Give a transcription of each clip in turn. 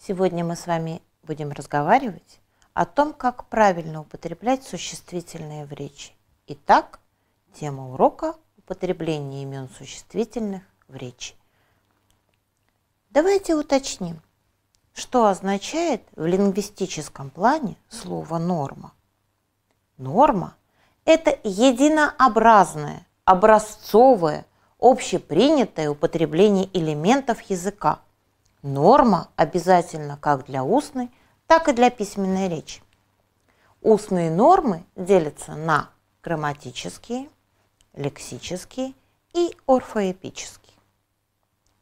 Сегодня мы с вами будем разговаривать о том, как правильно употреблять существительные в речи. Итак, тема урока – употребление имен существительных в речи. Давайте уточним, что означает в лингвистическом плане слово «норма». Норма – это единообразное, образцовое, общепринятое употребление элементов языка – Норма обязательно как для устной, так и для письменной речи. Устные нормы делятся на грамматические, лексические и орфоэпические.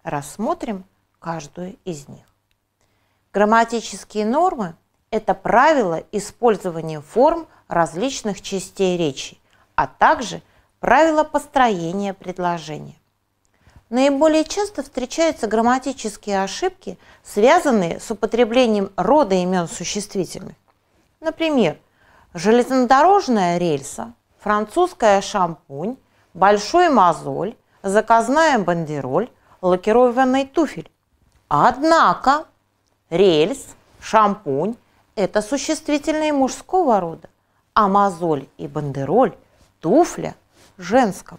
Рассмотрим каждую из них. Грамматические нормы – это правила использования форм различных частей речи, а также правила построения предложения. Наиболее часто встречаются грамматические ошибки, связанные с употреблением рода имен существительных. Например, железнодорожная рельса, французская шампунь, большой мозоль, заказная бандероль, лакированный туфель. Однако рельс, шампунь – это существительные мужского рода, а мозоль и бандероль, туфля – женского.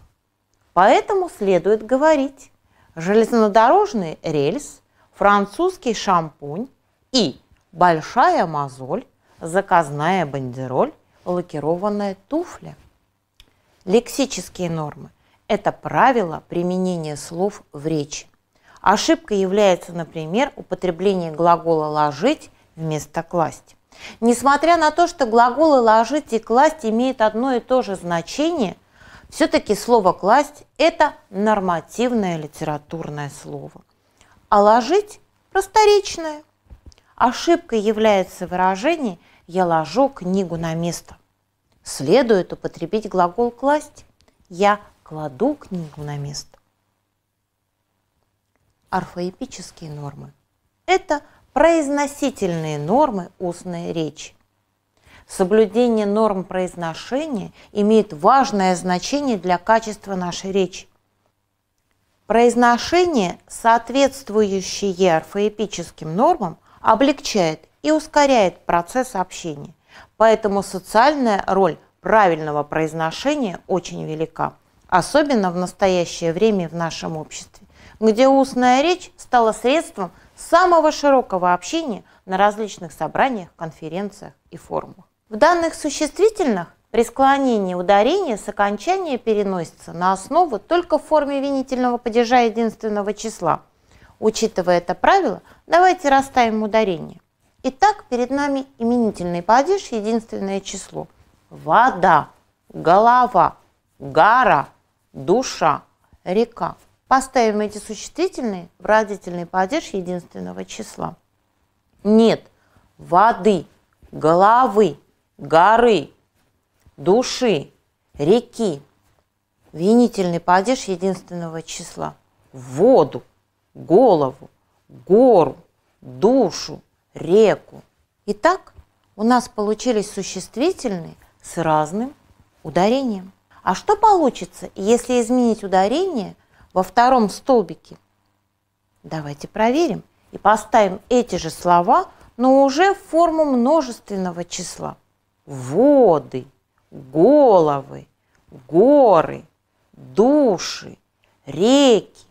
Поэтому следует говорить железнодорожный рельс, французский шампунь и большая мозоль, заказная бандероль, лакированная туфля. Лексические нормы – это правила применения слов в речи. Ошибкой является, например, употребление глагола «ложить» вместо «класть». Несмотря на то, что глаголы «ложить» и «класть» имеют одно и то же значение – все-таки слово «класть» – это нормативное литературное слово. А ложить – просторечное. Ошибкой является выражение «я ложу книгу на место». Следует употребить глагол «класть». Я кладу книгу на место. Орфоэпические нормы – это произносительные нормы устной речи. Соблюдение норм произношения имеет важное значение для качества нашей речи. Произношение, соответствующее орфоэпическим нормам, облегчает и ускоряет процесс общения. Поэтому социальная роль правильного произношения очень велика, особенно в настоящее время в нашем обществе, где устная речь стала средством самого широкого общения на различных собраниях, конференциях и форумах. В данных существительных при склонении ударения с окончания переносится на основу только в форме винительного падежа единственного числа. Учитывая это правило, давайте расставим ударение. Итак, перед нами именительный падеж единственное число. Вода, голова, гора, душа, река. Поставим эти существительные в родительный падеж единственного числа. Нет воды, головы, горы, души, реки. Винительный падеж единственного числа. Воду, голову, гору, душу, реку. Итак, у нас получились существительные с разным ударением. А что получится, если изменить ударение во втором столбике? Давайте проверим и поставим эти же слова, но уже в форму множественного числа воды, головы, горы, души, реки.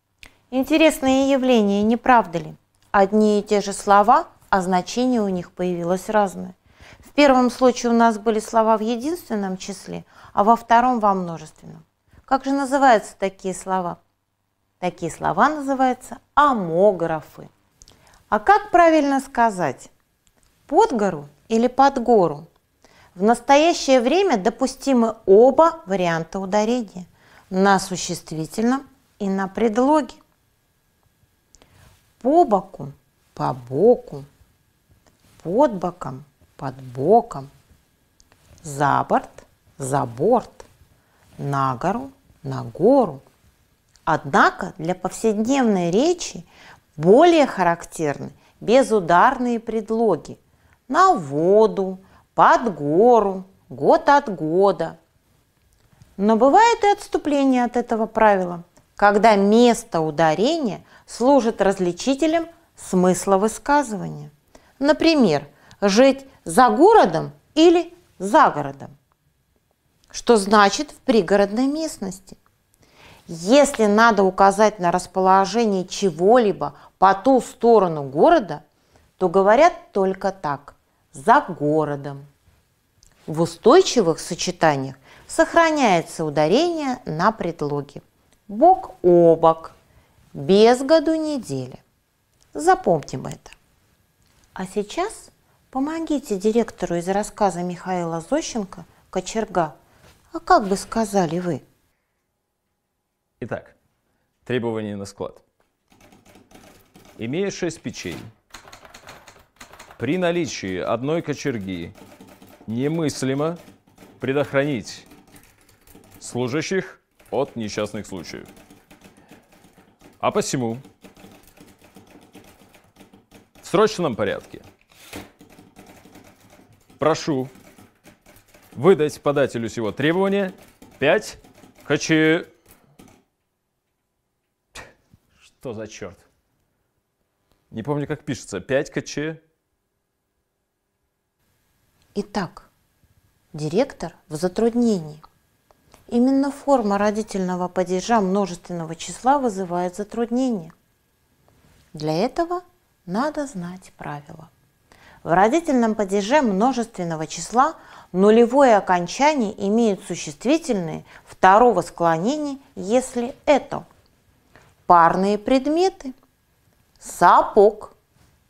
Интересные явления, не правда ли? Одни и те же слова, а значение у них появилось разное. В первом случае у нас были слова в единственном числе, а во втором во множественном. Как же называются такие слова? Такие слова называются амографы. А как правильно сказать? Под гору или под гору? В настоящее время допустимы оба варианта ударения на существительном и на предлоге. По боку, по боку, под боком, под боком, за борт, за борт, на гору, на гору. Однако для повседневной речи более характерны безударные предлоги на воду, под гору, год от года. Но бывает и отступление от этого правила, когда место ударения служит различителем смысла высказывания. Например, жить за городом или за городом. Что значит в пригородной местности? Если надо указать на расположение чего-либо по ту сторону города, то говорят только так – за городом. В устойчивых сочетаниях сохраняется ударение на предлоге бок о бок, без году недели. Запомним это. А сейчас помогите директору из рассказа Михаила Зощенко «Кочерга». А как бы сказали вы? Итак, требования на склад. Имея 6 печей, при наличии одной кочерги немыслимо предохранить служащих от несчастных случаев. А посему в срочном порядке прошу выдать подателю сего требования 5 коче... Что за черт? Не помню, как пишется. 5 коче... Итак, директор в затруднении. Именно форма родительного падежа множественного числа вызывает затруднение. Для этого надо знать правила. В родительном падеже множественного числа нулевое окончание имеют существительные второго склонения, если это парные предметы – сапог,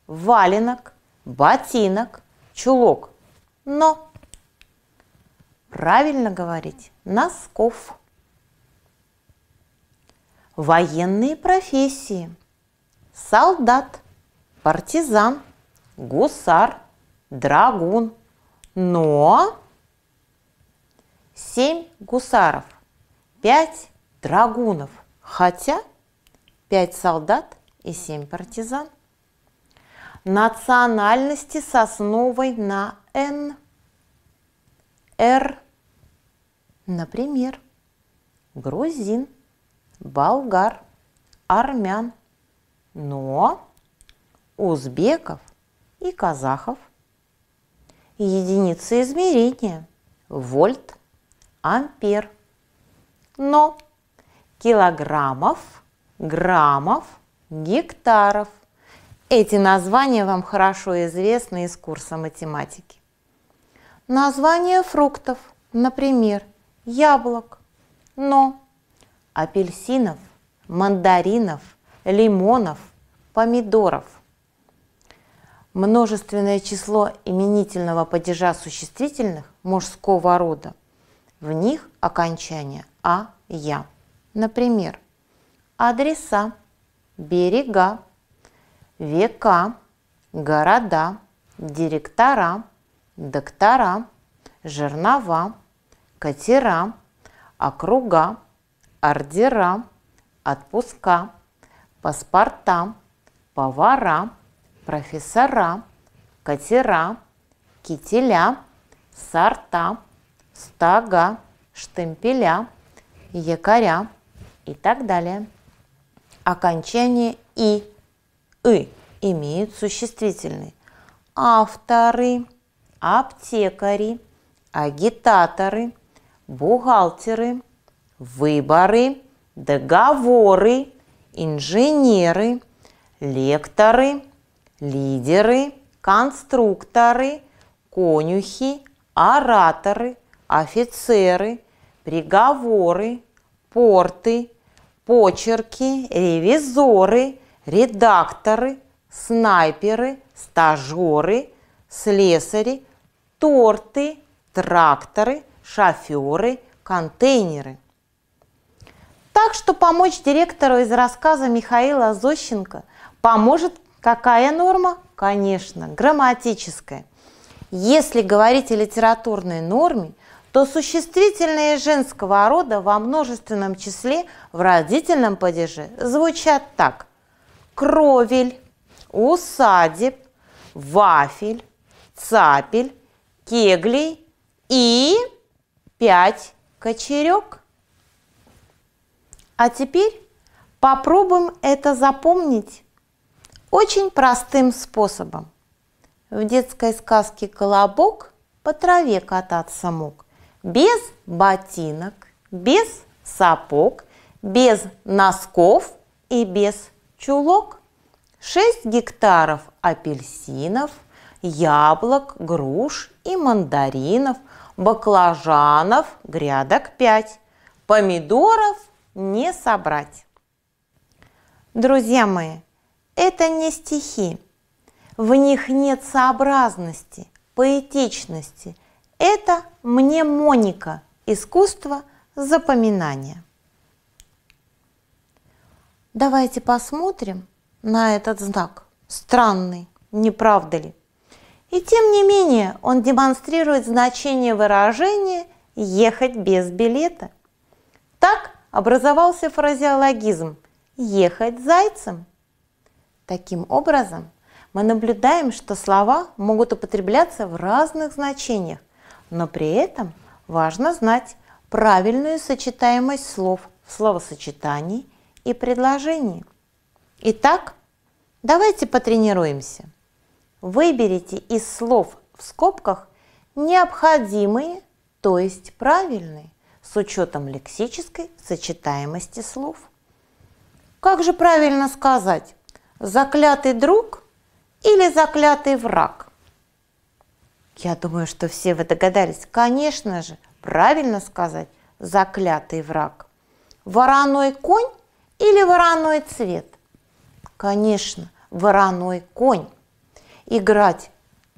валенок, ботинок, чулок – но правильно говорить носков. Военные профессии. Солдат, партизан, гусар, драгун. Но семь гусаров, пять драгунов, хотя пять солдат и семь партизан. Национальности с на Н. Р. Например, грузин, болгар, армян, но узбеков и казахов. Единицы измерения – вольт, ампер. Но килограммов, граммов, гектаров. Эти названия вам хорошо известны из курса математики. Название фруктов, например, яблок, но апельсинов, мандаринов, лимонов, помидоров. Множественное число именительного падежа существительных мужского рода. В них окончание «а», «я». Например, адреса, берега, века, города, директора – доктора, жернова, катера, округа, ордера, отпуска, паспорта, повара, профессора, катера, кителя, сорта, стага, штемпеля, якоря и так далее. Окончание «и», «ы» имеют существительные. Авторы, аптекари, агитаторы, бухгалтеры, выборы, договоры, инженеры, лекторы, лидеры, конструкторы, конюхи, ораторы, офицеры, приговоры, порты, почерки, ревизоры, редакторы, снайперы, стажеры, слесари, торты, тракторы, шоферы, контейнеры. Так что помочь директору из рассказа Михаила Зощенко поможет какая норма? Конечно, грамматическая. Если говорить о литературной норме, то существительные женского рода во множественном числе в родительном падеже звучат так. Кровель, усадеб, вафель, цапель, кеглей и пять кочерек. А теперь попробуем это запомнить очень простым способом. в детской сказке «Колобок» по траве кататься мог. Без ботинок, без сапог, без носков и без чулок. Шесть гектаров апельсинов, яблок, груш и мандаринов, баклажанов, грядок пять, помидоров не собрать. Друзья мои, это не стихи. В них нет сообразности, поэтичности. Это мнемоника, искусство запоминания. Давайте посмотрим на этот знак. Странный, не правда ли? И тем не менее он демонстрирует значение выражения «ехать без билета». Так образовался фразеологизм «ехать зайцем». Таким образом, мы наблюдаем, что слова могут употребляться в разных значениях, но при этом важно знать правильную сочетаемость слов в словосочетании и предложении. Итак, давайте потренируемся. Выберите из слов в скобках необходимые, то есть правильные, с учетом лексической сочетаемости слов. Как же правильно сказать? Заклятый друг или заклятый враг? Я думаю, что все вы догадались. Конечно же, правильно сказать заклятый враг. Вороной конь или вороной цвет? Конечно, вороной конь. Играть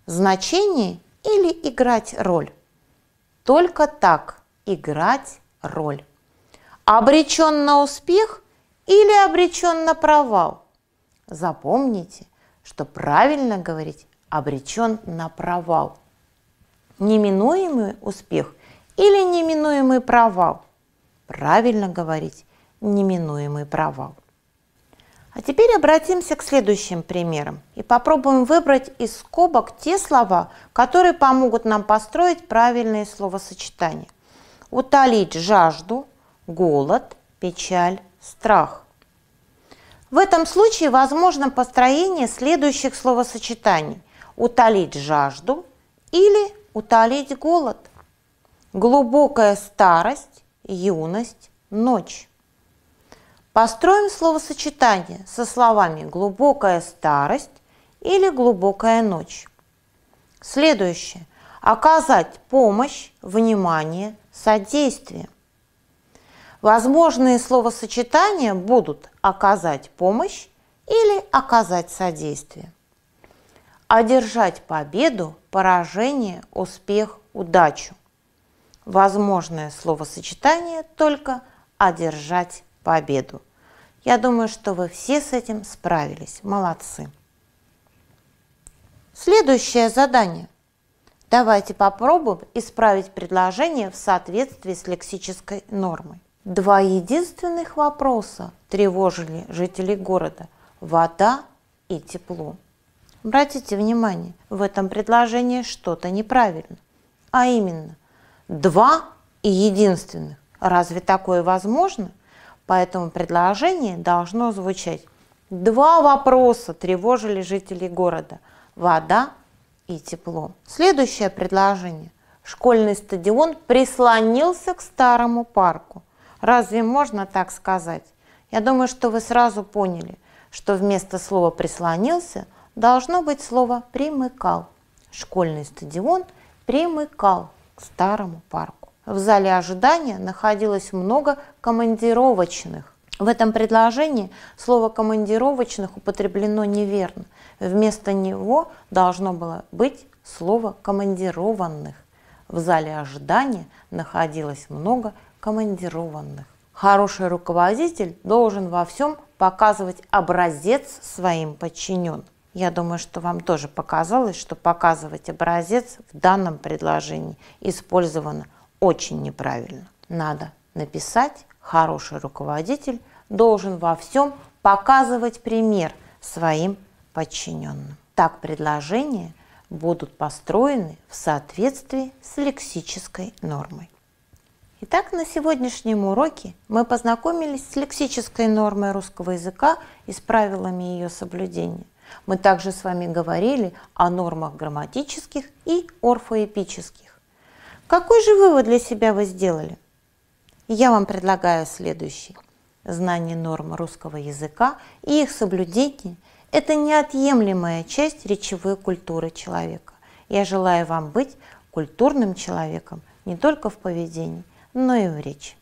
значение или играть роль? Только так играть роль. Обречен на успех или обречен на провал? Запомните, что правильно говорить обречен на провал. Неминуемый успех или неминуемый провал? Правильно говорить неминуемый провал. А теперь обратимся к следующим примерам и попробуем выбрать из скобок те слова, которые помогут нам построить правильные словосочетания. Утолить жажду, голод, печаль, страх. В этом случае возможно построение следующих словосочетаний. Утолить жажду или утолить голод. Глубокая старость, юность, ночь. Построим словосочетание со словами глубокая старость или глубокая ночь. Следующее. Оказать помощь, внимание, содействие. Возможные словосочетания будут оказать помощь или оказать содействие. Одержать победу, поражение, успех, удачу. Возможное словосочетание только одержать победу. Я думаю, что вы все с этим справились. Молодцы. Следующее задание. Давайте попробуем исправить предложение в соответствии с лексической нормой. Два единственных вопроса тревожили жителей города – вода и тепло. Обратите внимание, в этом предложении что-то неправильно. А именно, два и единственных. Разве такое возможно? Поэтому предложение должно звучать. Два вопроса тревожили жителей города – вода и тепло. Следующее предложение. Школьный стадион прислонился к старому парку. Разве можно так сказать? Я думаю, что вы сразу поняли, что вместо слова «прислонился» должно быть слово «примыкал». Школьный стадион примыкал к старому парку. В зале ожидания находилось много командировочных. В этом предложении слово «командировочных» употреблено неверно. Вместо него должно было быть слово «командированных». В зале ожидания находилось много командированных. Хороший руководитель должен во всем показывать образец своим подчиненным. Я думаю, что вам тоже показалось, что показывать образец в данном предложении использовано очень неправильно. Надо написать, хороший руководитель должен во всем показывать пример своим подчиненным. Так предложения будут построены в соответствии с лексической нормой. Итак, на сегодняшнем уроке мы познакомились с лексической нормой русского языка и с правилами ее соблюдения. Мы также с вами говорили о нормах грамматических и орфоэпических. Какой же вывод для себя вы сделали? Я вам предлагаю следующий. Знание норм русского языка и их соблюдение – это неотъемлемая часть речевой культуры человека. Я желаю вам быть культурным человеком не только в поведении, но и в речи.